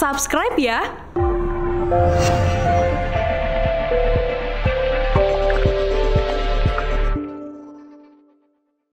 subscribe ya.